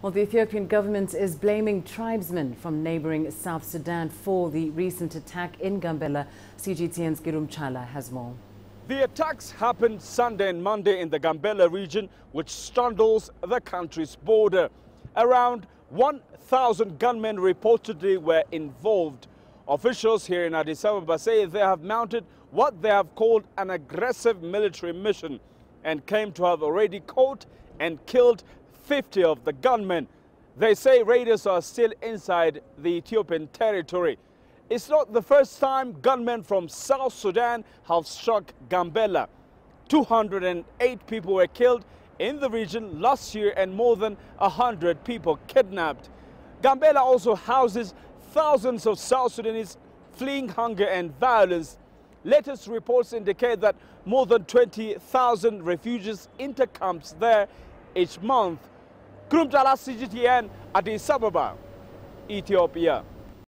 Well, the Ethiopian government is blaming tribesmen from neighboring South Sudan for the recent attack in Gambella. CGTN's Girum has more. The attacks happened Sunday and Monday in the Gambella region, which straddles the country's border. Around 1,000 gunmen reportedly were involved. Officials here in Addis Ababa say they have mounted what they have called an aggressive military mission and came to have already caught and killed 50 of the gunmen. They say raiders are still inside the Ethiopian territory. It's not the first time gunmen from South Sudan have struck Gambella. 208 people were killed in the region last year and more than 100 people kidnapped. Gambella also houses thousands of South Sudanese fleeing hunger and violence. Latest reports indicate that more than 20,000 refugees enter camps there each month. Kurumtala CGTN, Addis Ababa, Ethiopia.